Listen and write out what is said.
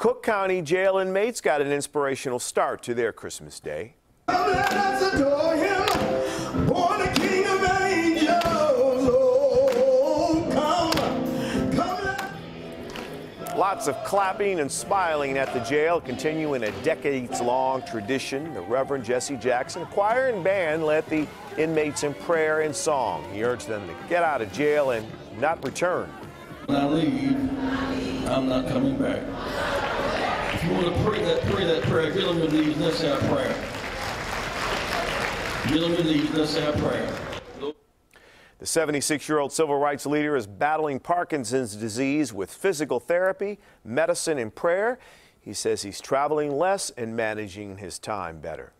Cook County jail inmates got an inspirational start to their Christmas day. Lots of clapping and smiling at the jail, continuing a decades long tradition. The Reverend Jesse Jackson, choir and band, led the inmates in prayer and song. He urged them to get out of jail and not return. When I leave, I'm not coming back. You want to pray that, pray that prayer, get on your knees, let's say a prayer. Get on your knees, let's say a prayer. The 76 year old civil rights leader is battling Parkinson's disease with physical therapy, medicine, and prayer. He says he's traveling less and managing his time better.